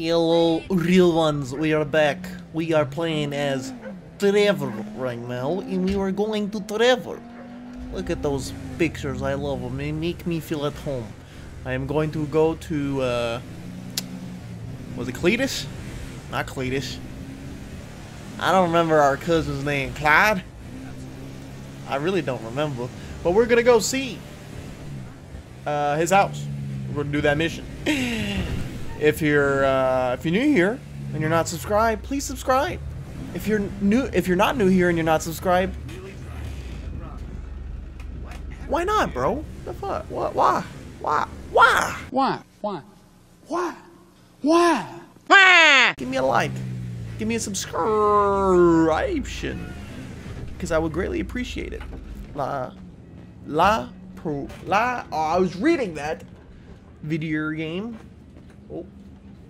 Hello, real ones. We are back. We are playing as Trevor right now, and we are going to Trevor. Look at those pictures. I love them. They make me feel at home. I am going to go to, uh, was it Cletus? Not Cletus. I don't remember our cousin's name. Clyde? I really don't remember. But we're gonna go see uh, his house. We're gonna do that mission. If you're uh, if you're new here and you're not subscribed, please subscribe. If you're new, if you're not new here and you're not subscribed, why not, bro? The fuck? What? Why? Why? Why? Why? Why? Why? Why? Give me a like. Give me a subscription. Because I would greatly appreciate it. La. La. Pro. La. Oh, I was reading that. Video game. Oh.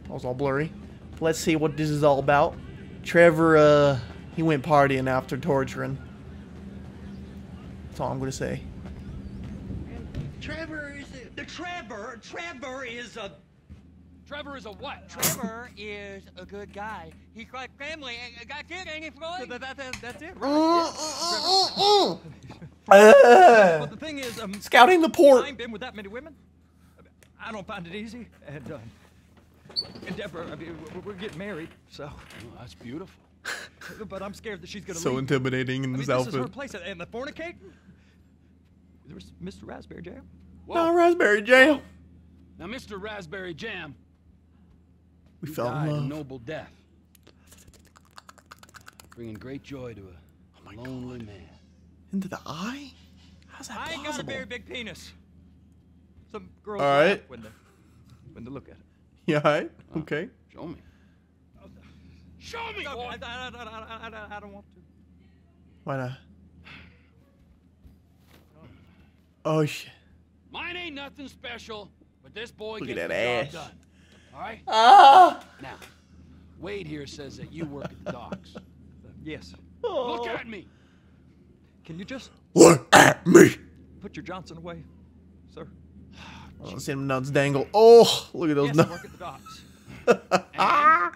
That was all blurry. Let's see what this is all about. Trevor, uh, he went partying after torturing. That's all I'm going to say. Trevor is a, the Trevor. Trevor is a. Trevor is a what? Trevor is a good guy. He's like family. I got kid, ain't he, Floyd? That, that, that, that's it, Uh, right? uh, But the thing is, um, Scouting the I port. ain't been with that many women. I don't find it easy, and and Deborah, I mean, we're, we're getting married, so. Oh, that's beautiful. But I'm scared that she's gonna So leave. intimidating in I mean, this this is her place, and the fornicate. There's Mr. Raspberry Jam. No, Raspberry Jam. Now, Mr. Raspberry Jam, We fell died in a noble death, bringing great joy to Oh a lonely man. Into the eye? How's that I ain't got a possible? very big penis. Some girls All laugh when they when they look at it. Yeah, right? Okay. Show me. Show me, No, boy. I, I, I, I, I, I don't want to. Why not? Oh shit. Mine ain't nothing special, but this boy Look at gets that the ass. job done. All right? Ah! Now, Wade here says that you work at the docks. Yes. Look at me. Can you just Look at me! put your Johnson away, sir? I don't see him nuts dangle. Oh, look at those Yes, I work nuts. at the docks.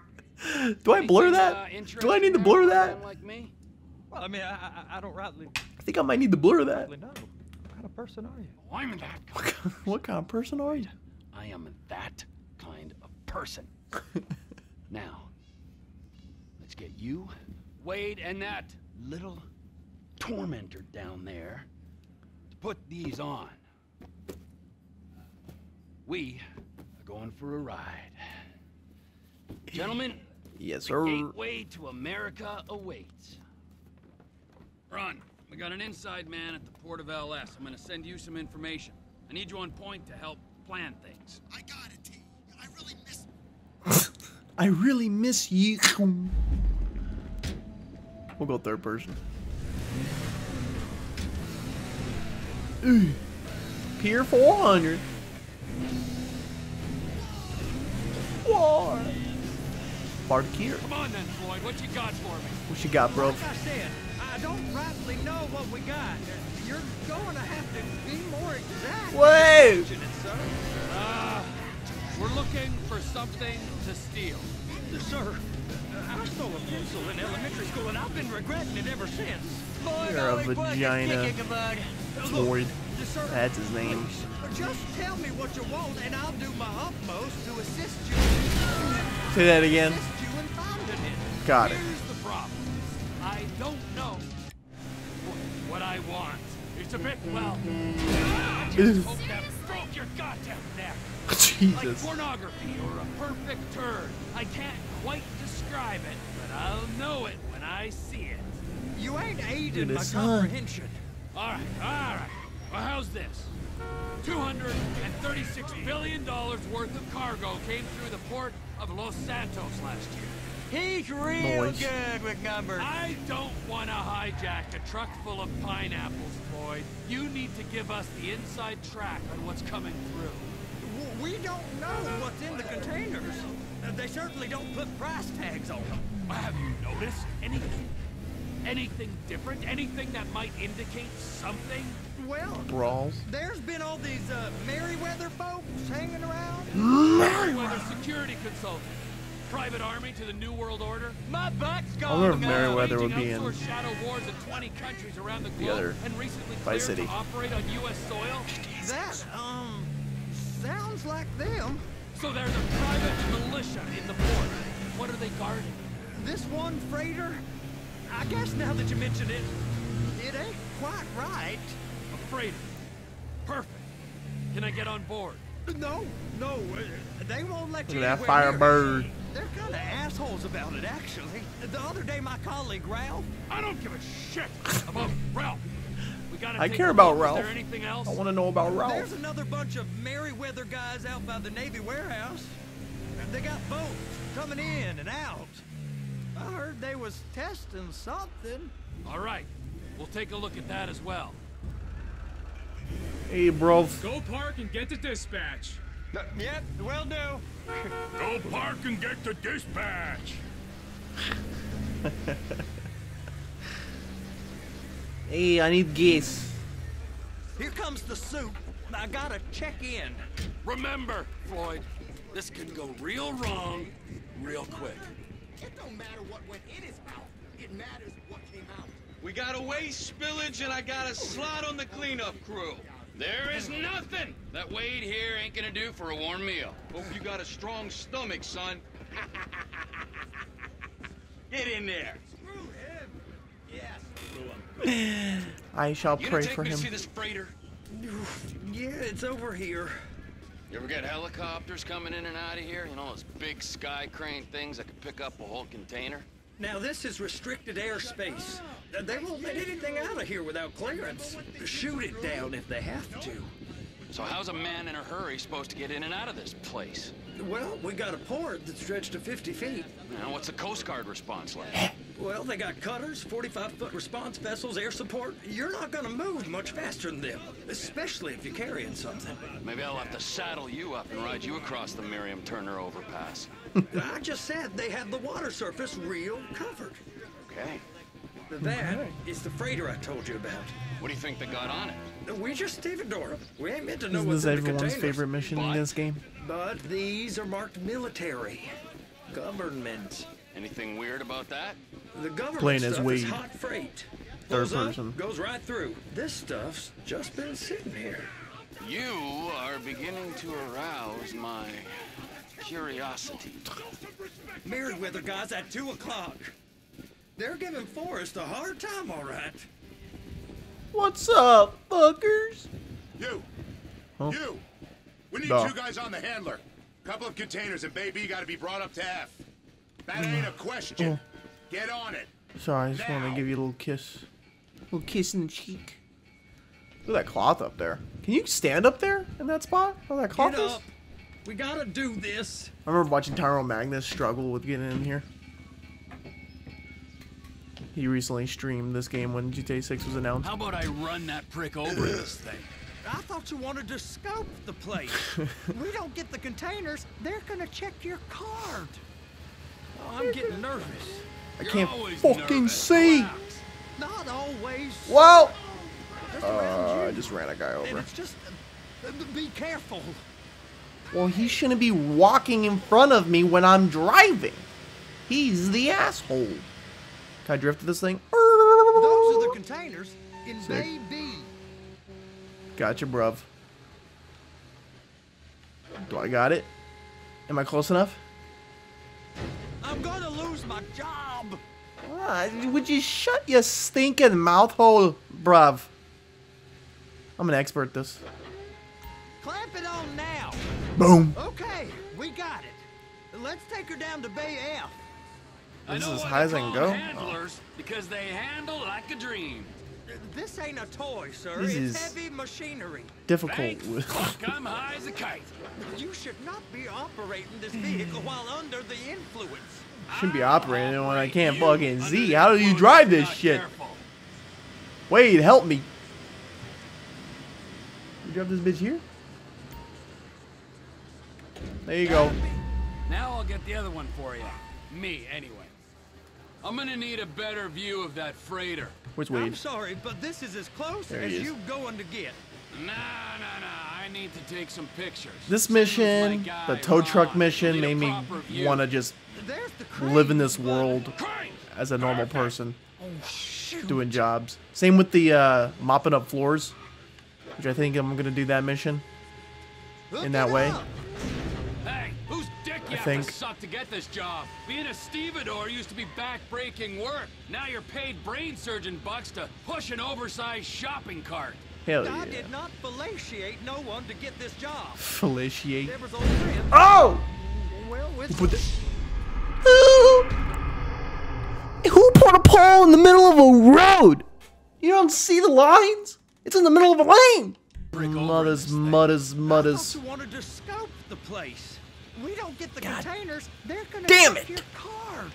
Do I blur that? uh, Do I need to blur that? Like me? Well, I mean, I, I, I don't rightly, I think I might need to blur that. rightly. What kind of person are you? Oh, I'm that. What kind- What kind of person are you? I am that kind of person. now, let's get you, Wade, and that little tormentor down there to put these on. We are going for a ride. Gentlemen, Yes, sir. the sir. gateway to America awaits. Run. We got an inside man at the port of LS. I'm gonna send you some information. I need you on point to help plan things. I got it, T. I really miss. I really miss you. We'll go third person. Ooh. Pier 400. War. Barbecue. Come on then, Floyd. What you got for me? What you got, bro? Like I said, I don't rightly know what we got. You're going to have to be more exact. Whoa! Mention it, sir. Uh, we're looking for something to steal. Sir, I stole a pencil in elementary school, and I've been regretting it ever since. Boy, You're a vagina. kicking. Floyd. Sir, That's his name. just tell me what you want, and I'll do my utmost to assist you. Say that again. Assist you it. Got it. Here's the problem. I don't know what I want. It's a bit, well, I just hope that broke your goddamn neck. Like Jesus. pornography or a perfect turd. I can't quite describe it, but I'll know it when I see it. You ain't aiding my comprehension. All right, all right. Well, how's this? $236 billion worth of cargo came through the port of Los Santos last year. He's real Noise. good with numbers. I don't want to hijack a truck full of pineapples, Floyd. You need to give us the inside track on what's coming through. We don't know what's in the containers. Uh, They certainly don't put price tags on them. Have you noticed anything? Anything different? Anything that might indicate something? Well, Brawls. there's been all these uh, Merryweather folks hanging around. Merryweather security consultant. private army to the New World Order? My butt's I wonder gone. if Merryweather would be in shadow wars in 20 countries around the the globe other and recently Vice City. to operate on U.S. soil? That, um, sounds like them. So there's a private militia in the port. What are they guarding? This one freighter, I guess now that you mention it, it ain't quite right. A freighter. Perfect. Can I get on board? No, no, uh, they won't let Look you at that Firebird. They're kind of assholes about it, actually. The other day, my colleague Ralph, I don't give a shit about Ralph. We gotta I care about. Ralph. Is there anything else? I want to know about Ralph. there's another bunch of Merryweather guys out by the Navy warehouse. And they got boats coming in and out. I heard they was testing something. All right. We'll take a look at that as well. Hey, bro. Go park and get to dispatch. Yep, will do. Go park and get to dispatch. Hey, I need gas. Here comes the soup. I gotta check in. Remember, Floyd, this can go real wrong real quick. It don't matter what went in his mouth. It matters what came out. We got a waste spillage and I got a slot on the cleanup crew. There is nothing that Wade here ain't gonna do for a warm meal. Hope you got a strong stomach, son. Get in there. Yes. I shall You pray gonna take for me him. to see this freighter? Yeah, it's over here. You ever get helicopters coming in and out of here? You know those big sky crane things that could pick up a whole container? Now, this is restricted airspace. They won't let anything out of here without clearance. Shoot it down if they have to. So how's a man in a hurry supposed to get in and out of this place? Well, we got a port that's stretched to 50 feet. Now, what's the Coast Guard response like? Well, they got cutters, 45-foot response vessels, air support. You're not gonna move much faster than them, especially if you're carrying something. Maybe I'll have to saddle you up and ride you across the Miriam Turner overpass. I just said they had the water surface real covered. Okay. That is the freighter I told you about. What do you think they got on it? We just stevedore them. We ain't meant to know Isn't what's this in the everyone's containers. favorite mission in this game? But these are marked military. Government. Anything weird about that? The government Playing as stuff is hot freight. Third Goes up, person. goes right through. This stuff's just been sitting here. You are beginning to arouse my curiosity. Merryweather guys at 2 o'clock. They're giving Forrest a hard time, all right. What's up, fuckers? You. Huh? You. We need Duh. two guys on the handler. Couple of containers and baby got to be brought up to F. That ain't a question. Oh. Get on it. Sorry, I just wanted to give you a little kiss. A little kiss in the cheek. Look at that cloth up there. Can you stand up there in that spot? Oh, that cloth Get is? up. We gotta do this. I remember watching Tyrone Magnus struggle with getting in here. He recently streamed this game when GTA 6 was announced. How about I run that prick over this thing? I thought you wanted to scope the place. we don't get the containers. They're gonna check your card. Oh, I'm getting nervous. I You're can't fucking nervous. see! Not always. Whoa! Uh, I just ran a guy And over. it's just, uh, be careful. Well, he shouldn't be walking in front of me when I'm driving. He's the asshole. Can I drift to this thing? Those are the containers in Sick. Bay B. Gotcha, bruv. Do I got it? Am I close enough? I'm gonna lose my job. Ah, would you shut your stinking mouth hole, bruv? I'm an expert this. Clamp it on now. Boom. Okay, we got it. Let's take her down to Bay F. I This know is as high as I can go? Handlers because they handle like a dream. This ain't a toy, sir. This it's is- heavy machinery. Difficult. With- Fuck, I'm high as a kite. You should not be operating this vehicle while under the influence. Shouldn't be operating it when I can't fucking under see. How do you drive this shit? careful. Wait, help me. You drive this bitch here? There you go. Now I'll get the other one for you. Me, anyway. I'm gonna need a better view of that freighter. Where's I'm sorry, but this is as close There as he is. you going to get. Nah, nah, nah. I I need to take some pictures. This Send them to my mission, guy, the tow truck Ron. mission, made me want to just the live in this world as a normal person, Oh, shoot. doing jobs. Same with the uh, mopping up floors, which I think I'm gonna do that mission. Hook in that it way. up. I have think- to suck to get this job? Being a stevedore used to be back-breaking work. Now you're paid brain surgeon bucks to push an oversized shopping cart. Hell yeah. I did not fellatiate no one to get this job. Feliciate. Deborah's old friend. Oh! Well, with the. Who? Who put a pole in the middle of a road? You don't see the lines? It's in the middle of a lane. Brick over Mudders, mudders, I mudders. thought you wanted to scope the place. We don't get the God containers. They're gonna damn it. your card.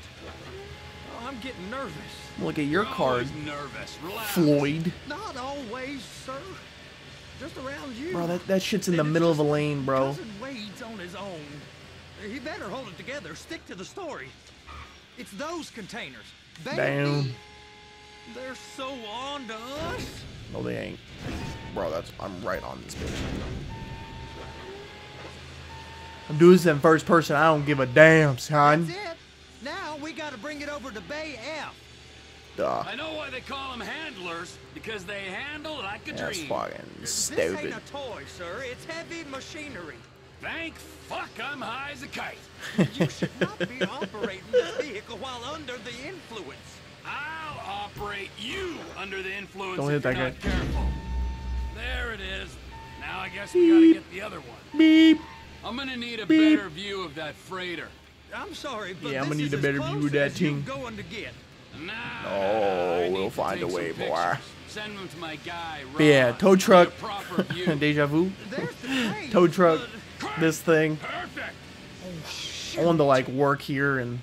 Oh, I'm getting nervous. Look at your You're card, nervous. Relax. Floyd. Not always, sir. Just around you. Bro, that, that shit's in the And it's middle of a lane, bro. Cousin Wade's on his own. He better hold it together. Stick to the story. It's those containers. They Damn. They're so on to us. No, they ain't. Bro, that's I'm right on this bitch. I'm doing this in first person. I don't give a damn, son. That's it. Now we gotta bring it over to Bay F. Duh. I know why they call them handlers, because they handle like a That's dream. fucking This ain't a toy, sir. It's heavy machinery. Thank fuck I'm high as a kite. You should not be operating this vehicle while under the influence. I'll operate you under the influence Don't if hit you're that guy. careful. There it is. Now I guess we gotta get the other one. Beep. I'm gonna need a Beep. better view of that freighter. I'm sorry, but Yeah, I'm gonna this need a is better view of that as thing. going to get. Nah, Oh, we'll find a way, boy. Send them to my guy, But yeah, tow Give me a truck. Deja vu. There's the. Tow truck. but- This thing. Perfect. I wanted to like work here and.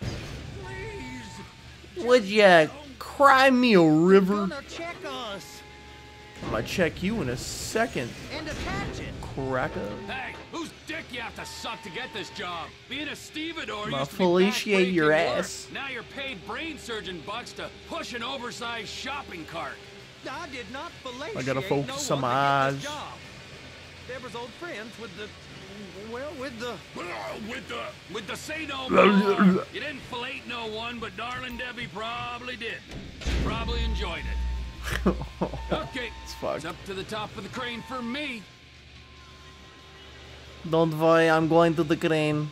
Please, Would ya cry me a river? gonna check us I'm gonna check you in a second, and attach it. cracker. Hey, whose dick you have to suck to get this job? Being a stevedore I'ma used to be feliciate your backbreaking work. ass. Now you're paid brain surgeon bucks to push an oversized shopping cart. I did not fellatiate I gotta focus no on my to get this eyes. job. Deborah's old friends with the, well, with the. With the with the say no more. you didn't fillet no one, but darling Debbie probably did. Probably enjoyed it. Okay, It's fucked. it's up to the top of the crane for me. Don't worry, I'm going to the crane.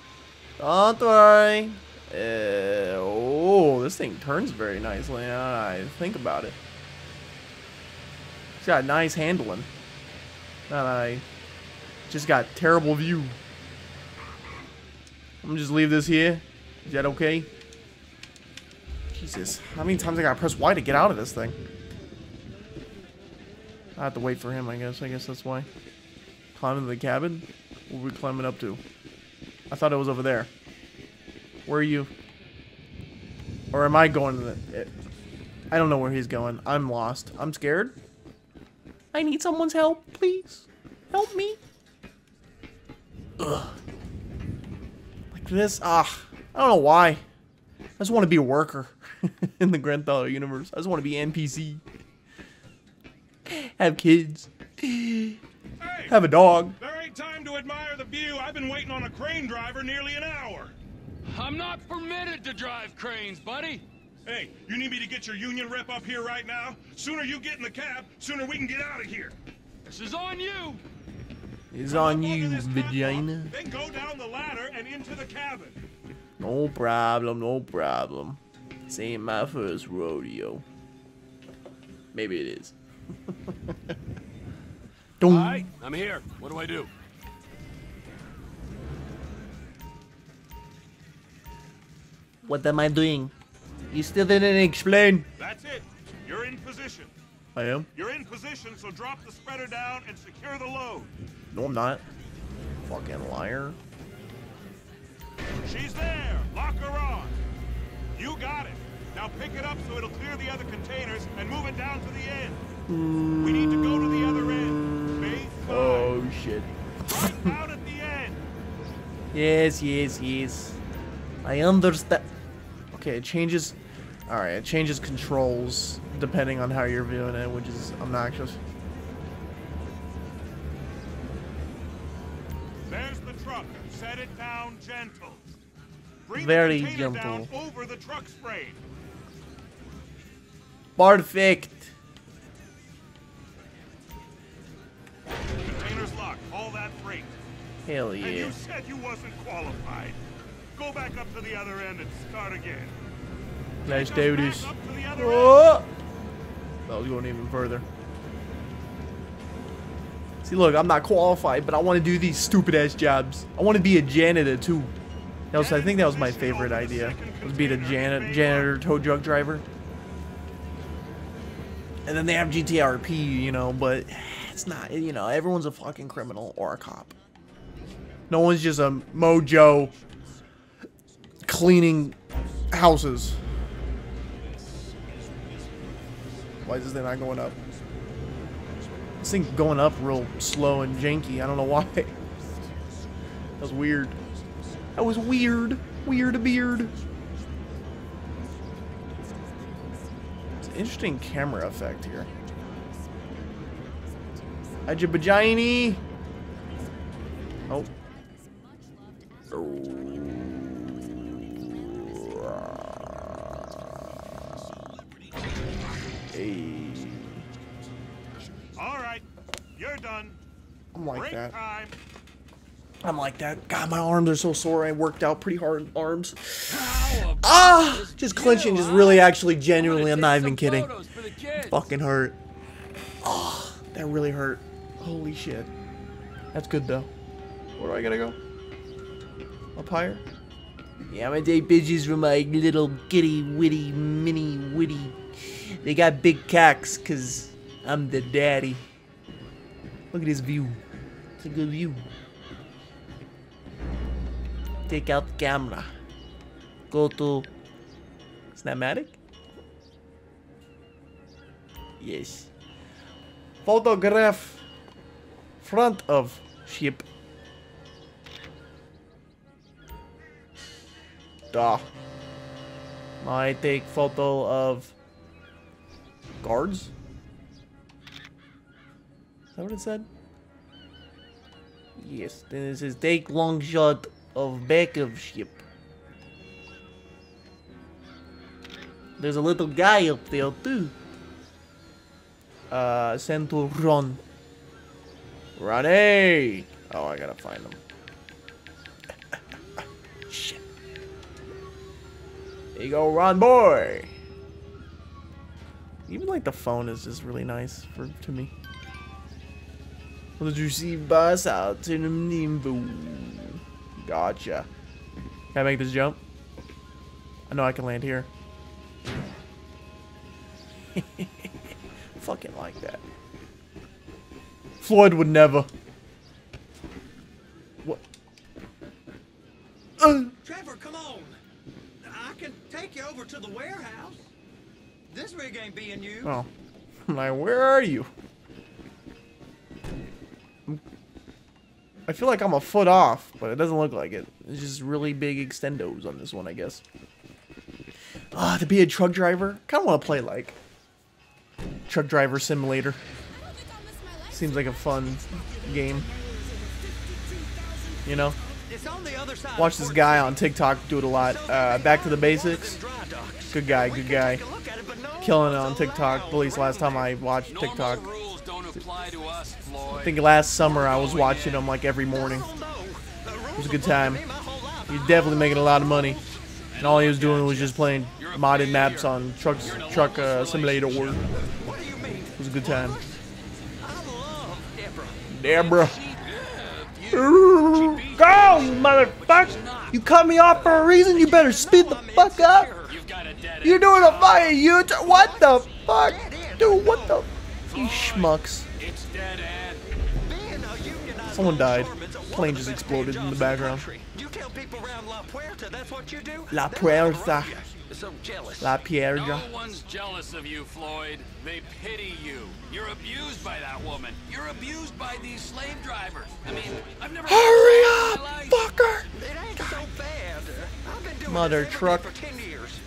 Don't worry. Uh, oh, this thing turns very nicely I think about it. It's got nice handling. That I just got terrible view. I'm gonna just leave this here. Is that okay? Jesus, how many times I gotta press Y to get out of this thing? I have to wait for him, I guess. I guess that's why. Climb into the cabin? What are we climbing up to? I thought it was over there. Where are you? Or am I going to the... It, I don't know where he's going. I'm lost. I'm scared. I need someone's help, please. Help me. Ugh. Like this? Ah. I don't know why. I just want to be a worker in the Grand Theft Auto universe. I just want to be NPC. Have kids. Have a dog. There ain't time to admire the view. I've been waiting on a crane driver nearly an hour. I'm not permitted to drive cranes, buddy. Hey, you need me to get your union rep up here right now? Sooner you get in the cab, sooner we can get out of here. This is on you. It's Come on up you, onto this vagina. Then go down the ladder and into the cabin. No problem, no problem. This ain't my first rodeo. Maybe it is. Don't. Hi, I'm here. What do I do? What am I doing? You still didn't explain. That's it. You're in position. I am? You're in position, so drop the spreader down and secure the load. No, I'm not. Fucking liar. She's there. Lock her on. You got it. Now pick it up so it'll clear the other containers and move it down to the end. We need to go to the other end. Five. Oh shit. Right out at the end. Yes, yes, yes. I understand. Okay, it changes... Alright, it changes controls depending on how you're viewing it, which is obnoxious. There's the truck. Set it down gentle. Bring Very gentle. over the truck. Perfect. Container's locked. All that freight. Hell yeah. And you said you wasn't qualified. Go back up to the other end and start again. Let's Just do back this. up to the other end. Oh! That was going even further. See, look, I'm not qualified, but I want to do these stupid ass jobs. I want to be a janitor too. That was, I think that was my favorite idea. Was be a janitor, janitor, tow truck driver. And then they have GTRP, you know, but it's not, you know, everyone's a fucking criminal or a cop. No one's just a mojo cleaning houses. Why is this thing not going up? This thing going up real slow and janky. I don't know why. That was weird. That was weird. Weird beard. It's an interesting camera effect here. Ajabajini. Oh. Hey. Like Break that. time. I'm like that. God, my arms are so sore. I worked out pretty hard arms. Ah! Just clenching, just really actually genuinely, I'm not even kidding. Fucking hurt. Oh, that really hurt. Holy shit. That's good though. Where do I gotta go? Up higher? Yeah, I'm gonna take pictures from my little giddy witty mini witty. They got big cocks, cause I'm the daddy. Look at this view. It's a good view. Take out the camera. Go to Snapmatic? Yes. Photograph front of ship. Duh. I take photo of guards? Is that what it said? Yes. Then it says take long shot of back of ship. There's a little guy up there too. Uh, send to run. Ronnie! Oh, I gotta find him. Shit. You go, Ron boy. Even like the phone is just really nice for to me. What did you see bus out to the Nimbo? Gotcha. Can I make this jump? I know I can land here. Fucking like that. Floyd would never. What? Uh, Trevor, come on. I can take you over to the warehouse. This rig ain't being used. oh. I'm like, where are you? I feel like I'm a foot off, but it doesn't look like it. It's just really big extendos on this one, I guess. Ah, to be a truck driver, kind of want to play like truck driver simulator. Seems like a fun game. You know, It's on the other side. watch this guy on TikTok do it a lot. Uh, back to the basics. Good guy, good guy. Killing it on TikTok. At least last time I watched TikTok. I think last summer I was watching him like every morning. It was a good time. He's definitely making a lot of money. And all he was doing was just playing modded maps on trucks, truck uh, simulator. It was a good time. Deborah. Go, motherfucker! You cut me off for a reason. You better speed the fuck up. You're doing a fire, you. What the fuck? Dude, what the? You schmucks. It's. Someone died. Plane just exploded in the background. You tell people around La Puerta that's what you do? La Puerta. So jealous. La No one's jealous of you, Floyd. They pity you. You're abused by that woman. You're abused by these slave drivers. I mean, I've never Hurry had up, in fucker! It ain't so bad. I've been doing Mother this truck. for 10 years.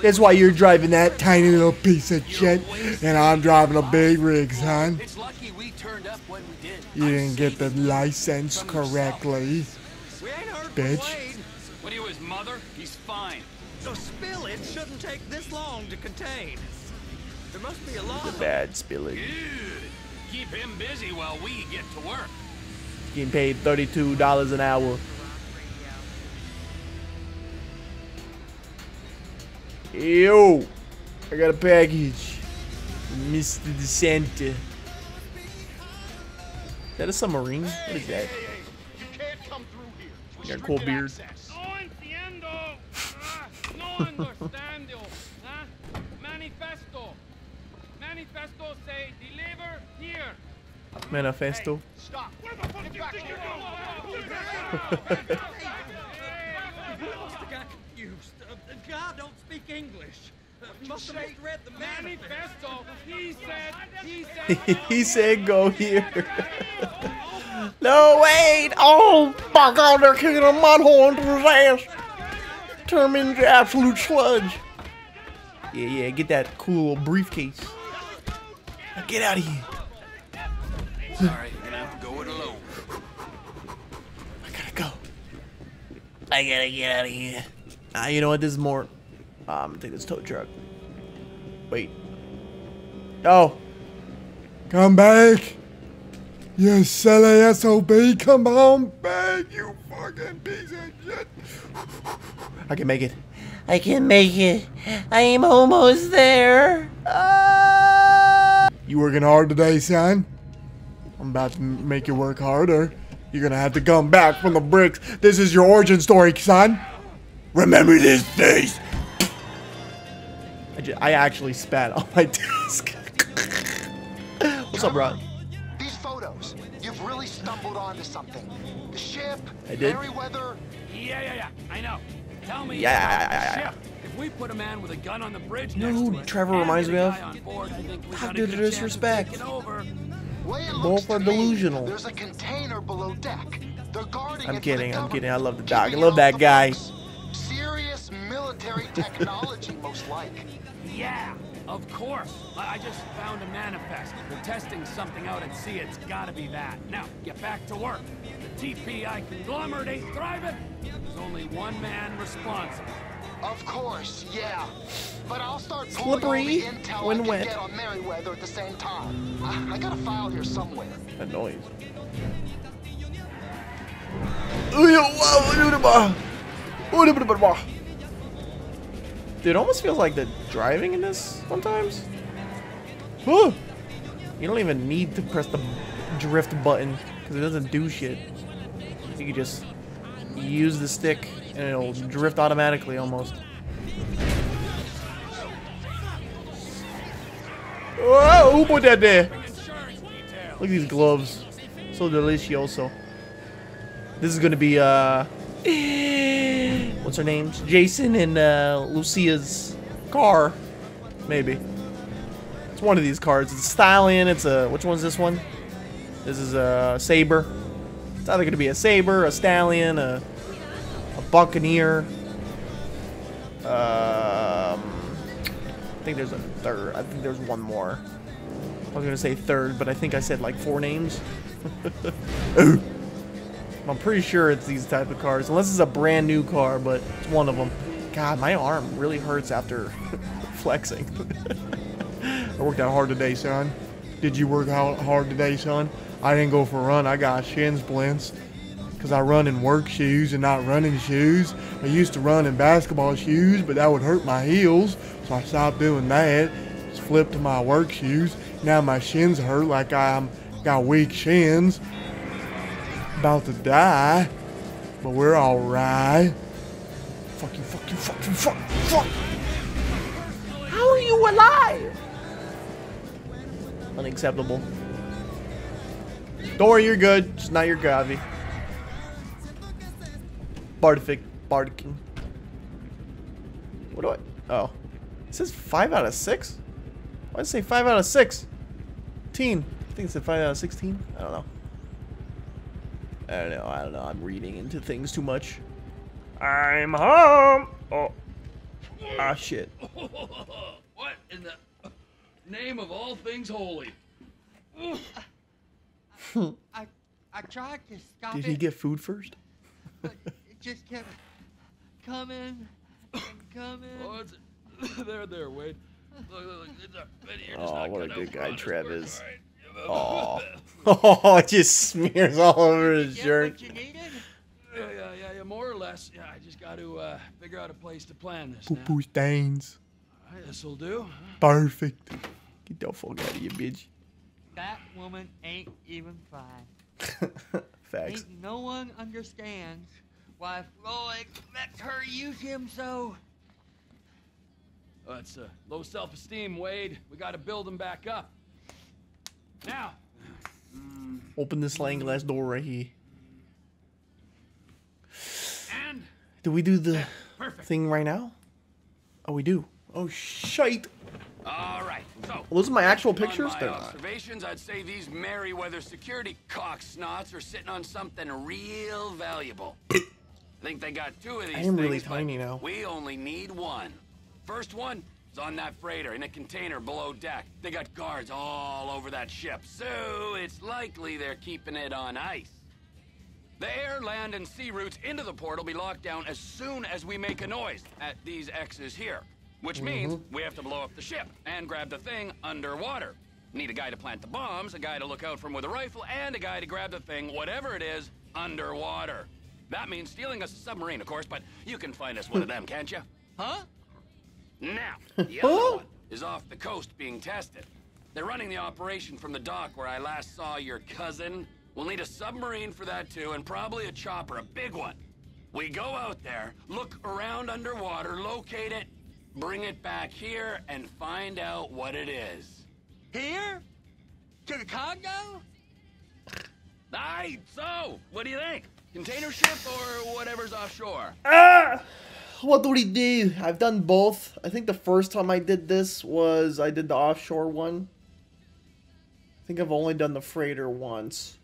That's why you're driving that tiny little piece of shit, and I'm driving a big rig, son. It's lucky we turned up when we did. You didn't get the license correctly. we ain't heard Bitch. from Wade. He's fine. So spillage shouldn't take this long to contain. There must be a lot of Bad spillage. Good. Keep him busy while we get to work. Getting paid thirty-two dollars an hour. Yo, I got a package, Mr. DeSanta. Is that a submarine? What is that? You can't come through here. You got a cool beard. No entiendo. Ah, no understando. Huh? Manifesto. Manifesto say deliver here. Manifesto. Stop. Where the fuck Get back here. The guy confused. Uh, the guy don't speak English. Must have misread the manifesto. Manifesto. He said. He said. he said go here. no, wait! Oh my god, they're kicking a mud hole into his ass! Turn him into absolute sludge. Yeah, yeah, get that cool little briefcase. Now get out of here. Sorry, you're gonna have to go it alone. I gotta go. I gotta get out of here. Ah, you know what? This is more. I'm gonna take this tow truck. Wait. Oh. Come back. You silly SOB. Come on back, you fucking piece of shit. I can make it. I can make it. I'm almost there. Ah! You working hard today, son? I'm about to make you work harder. You're gonna have to come back from the bricks. This is your origin story, son. Remember this face. I, ju- I actually spat on my desk. What's up, Rod? These photos, you've really stumbled onto something. The ship, I did. Merryweather, Yeah, yeah, yeah. I know. Tell me Yeah, about yeah, the yeah, yeah. ship. If we put a man with a gun on the bridge You know next who Trevor reminds me of? guy on board, I How got a did good it chance of disrespect? taking over. way it Both are delusional. there's a container below deck. They're guarding I'm kidding, I'm kidding. I love the government, dog. I love that off the guy. Books. Serious military technology, most like. Yeah, of course. I I just found a manifest. They're testing something out at sea. It's gotta be that. Now, get back to work. The TPI conglomerate ain't thriving. There's only one man responsible. Of course, yeah. But I'll start pulling Slippery all the intel when I can wet. get on Merryweather at the same time. I, I got a file here somewhere. That noise. Dude, it almost feels like the driving in this sometimes. You don't even need to press the drift button because it doesn't do shit. You can just use the stick and it'll drift automatically almost. Whoa, who put that there? Look at these gloves. So delicioso. This is gonna be uh what's her name? Jason and uh Lucia's car. Maybe. It's one of these cars. It's a Stallion, it's a which one's this one? This is a Saber. It's either gonna be a Saber, a Stallion, a a Buccaneer. Um I think there's a third. I think there's one more. I was gonna say third, but I think I said like four names. I'm pretty sure it's these type of cars, unless it's a brand new car, but it's one of them. God, my arm really hurts after flexing. I worked out hard today, son. Did you work out hard today, son? I didn't go for a run. I got shin splints because I run in work shoes and not running shoes. I used to run in basketball shoes, but that would hurt my heels, so I stopped doing that. Just flipped to my work shoes. Now my shins hurt like I'm got weak shins. About to die, but we're all right. Fuck you, fuck you, fuck you, fuck, fuck. How are you alive? Unacceptable. Don't worry, you're good. Just not your Gavi. Bardific, Bardiking. What do I? Oh, it says five out of six. Why did it say five out of six? Teen. I think it said five out of sixteen. I don't know. I don't know. I don't know. I'm reading into things too much. I'm home. Oh. Ah shit. what in the name of all things holy? I, I tried to stop Did it, he get food first? but it just kept coming. I'm coming. Oh, it's there, there, Wade. Look, look, look. It's a, you're Oh, what a good guy Trev honest is. Work, all right? Oh, oh, it just smears all over his shirt. what you needed? Yeah, yeah, yeah, yeah, more or less. Yeah, I just got to uh, figure out a place to plan this Poo poo stains. All right, this'll do. Perfect. Get the fuck out of here, bitch. That woman ain't even fine. Facts. Ain't no one understands why Floyd lets her use him so. That's it's uh, low self-esteem, Wade. We got to build him back up. Now, Open this sliding glass door right here. and Do we do the perfect. thing right now? Oh, we do. Oh, shite. All right. So, those are my actual pictures? my They're not. observations, I'd say these Merryweather security cocksnots are sitting on something real valuable. I think they got two of these I am really things, but tiny now. We only need one. First one is on that freighter in a container below deck. They got guards all over that ship, so it's likely they're keeping it on ice. The air, land, and sea routes into the port will be locked down as soon as we make a noise at these X's here. Which mm-hmm. means we have to blow up the ship and grab the thing underwater. Need a guy to plant the bombs, a guy to look out from with a rifle, and a guy to grab the thing, whatever it is, underwater. That means stealing us a submarine, of course, but you can find us one of them, can't you? Huh? Now, the other one is off the coast being tested. They're running the operation from the dock where I last saw your cousin. We'll need a submarine for that too, and probably a chopper, a big one. We go out there, look around underwater, locate it, bring it back here, and find out what it is. Here? To the Congo? Aye, so, what do you think? Container ship or whatever's offshore? Ah! What do we do? I've done both. I think the first time I did this was I did the offshore one. I think I've only done the freighter once.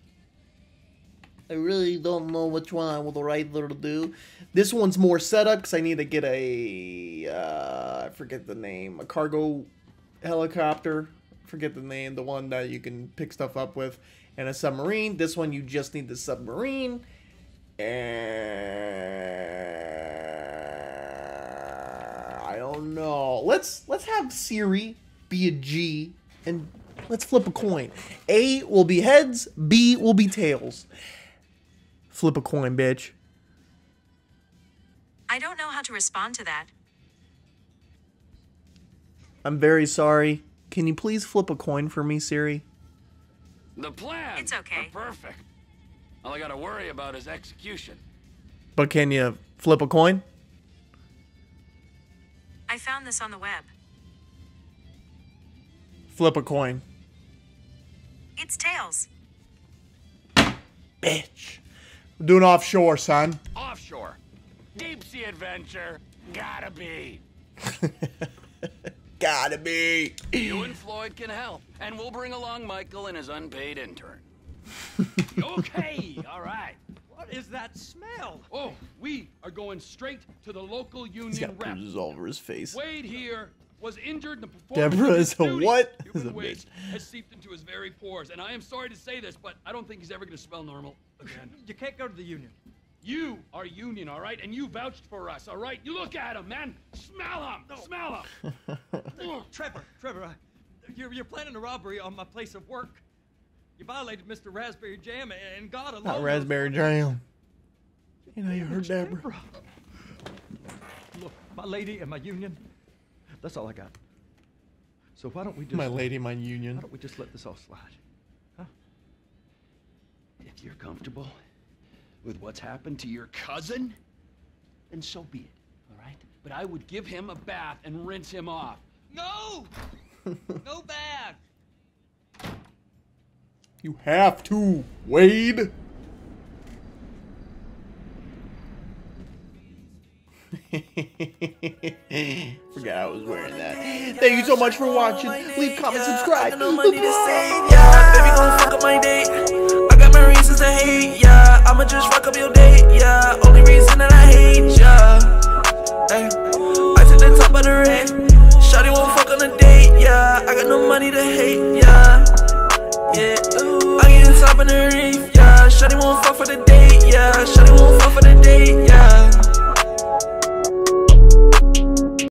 I really don't know which one I would rather do. This one's more setup because I need to get a uh, I forget the name, a cargo helicopter. Forget the name, the one that you can pick stuff up with, and a submarine. This one you just need the submarine, and Oh, I. Let's let's have Siri be a G, and let's flip a coin. A will be heads, B will be tails. Flip a coin, bitch. I don't know how to respond to that. I'm very sorry. Can you please flip a coin for me, Siri? The plan. It's okay. perfect. All I gotta worry about is execution. But can you flip a coin? I found this on the web. Flip a coin. It's tails. Bitch. We're doing offshore, son. Offshore. Deep sea adventure. Gotta be. Gotta be. You and Floyd can help, and we'll bring along Michael and his unpaid intern. okay, all right. What is that smell? Oh, we are going straight to the local He's union got rep. bruises all over his face. Wade here was injured in the performance Deborah of his is a duty. what? Is Human a waste bitch. has seeped into his very pores, and I am sorry to say this, but I don't think he's ever going to smell normal again. You can't go to the union. You are union, all right, and you vouched for us, all right. You look at him, man. Smell him. Smell him. Trevor, Trevor, uh, you're, you're planning a robbery on my place of work. You violated Mr. Raspberry Jam and God alone. Not raspberry jam. You know, you heard Deborah. Deborah. Look, my lady and my union, that's all I got. So why don't we just... My lady, my union. Why union. don't we just let this all slide? Huh? If you're comfortable with what's happened to your cousin, then so be it, all right? But I would give him a bath and rinse him off. No! no bad. You have to, Wade! Forgot I was wearing that. Thank you so much for watching. Leave, comment, subscribe. I got no money to save, yeah. Baby, fuck up my date. I got my reasons to hate, yeah. I'ma just up your date, yeah. Only reason that I hate, yeah. I took the top of the. Shawty won't fuck on a date, yeah. I got no money to hate, yeah. Yeah top of the reef, yeah. Shotty won't fuck for the date, yeah. Shotty won't fuck for the date, yeah.